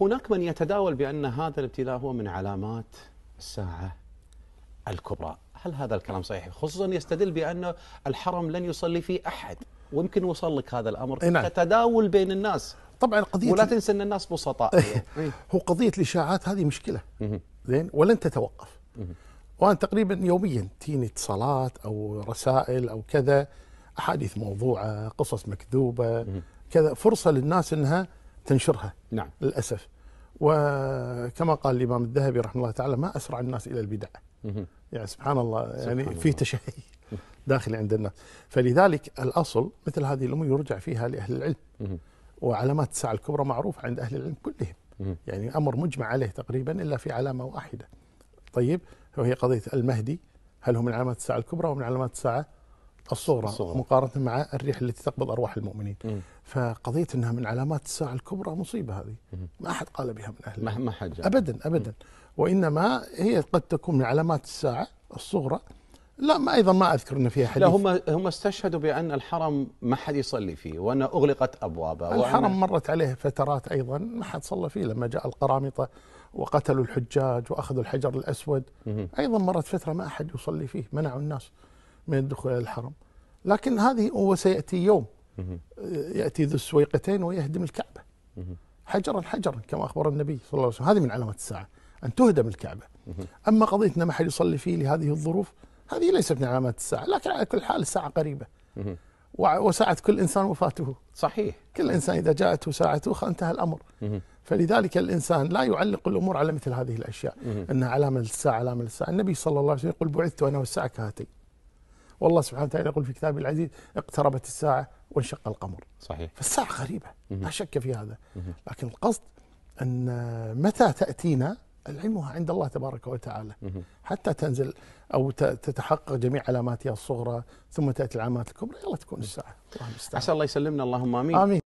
هناك من يتداول بأن هذا الابتلاء هو من علامات الساعة الكبرى هل هذا الكلام صحيح خصوصا يستدل بأن الحرم لن يصلي فيه أحد ويمكن وصل لك هذا الأمر إي نعم. تتداول بين الناس طبعا قضية ولا تنسى أن الناس بسطاء إيه. هو قضية الإشاعات هذه مشكلة مهم. زين ولن تتوقف. وأنا تقريبا يوميا تجيني اتصالات أو رسائل أو كذا أحاديث موضوعة قصص مكذوبة. كذا فرصة للناس إنها تنشرها نعم. للأسف. وكما قال الإمام الذهبي رحمه الله تعالى ما أسرع الناس إلى البدع. يعني سبحان الله يعني سبحان في. تشهي داخلي عند الناس. فلذلك الأصل مثل هذه الأمور يرجع فيها لأهل العلم. وعلامات الساعة الكبرى معروفه عند أهل العلم كلهم. يعني أمر مجمع عليه تقريبا إلا في علامة واحدة. طيب وهي قضية المهدي. هل هو من علامات الساعة الكبرى ومن علامات الساعة الصغرى, الصغرى. مقارنة مع الريح التي تقبض أرواح المؤمنين مهم. فقضية إنها من علامات الساعة الكبرى مصيبة هذه مهم. ما أحد قال بها من أهل ما ما حد. ابدا ابدا وإنما هي قد تكون من علامات الساعة الصغرى لا ما أيضا ما أذكر إن فيها حديث لا هم هم استشهدوا بأن الحرم ما حد يصلي فيه وأن أغلقت أبوابه الحرم مرت عليه فترات أيضا ما حد صلى فيه لما جاء القرامطة وقتلوا الحجاج وأخذوا الحجر الأسود. أيضا مرت فترة ما أحد يصلي فيه منعوا الناس من الدخول إلى الحرم. لكن هذه وسياتي يوم. مهم. يأتي ذو السويقتين ويهدم الكعبة. مهم. حجرا حجرا كما أخبر النبي صلى الله عليه وسلم. هذه من علامات الساعة أن تهدم. أما قضيه ان ما حد يصلي فيه لهذه الظروف هذه ليست من علامات الساعة. لكن على كل حال الساعة قريبة. مهم. وع- وساعة كل إنسان وفاته. صحيح. كل إنسان إذا جاءته ساعته انتهى الأمر. مهم. فلذلك الإنسان لا يعلق الأمور على مثل هذه الأشياء. مهم. إنها علامة للساعه علامة للساعه النبي صلى الله عليه وسلم يقول بعثت أنا والساعة كهاتين. والله سبحانه وتعالى يقول في كتابه العزيز اقتربت الساعة وانشق القمر. صحيح. فالساعة قريبه مهم. لا شك في هذا. لكن القصد أن متى تأتينا؟ علمها عند الله تبارك وتعالى. حتى تنزل ت- تتحقق جميع علاماتها الصغرى ثم تأتي العلامات الكبرى يلا تكون الساعة. الله عسى الله يسلمنا. اللهم آمين. آمين.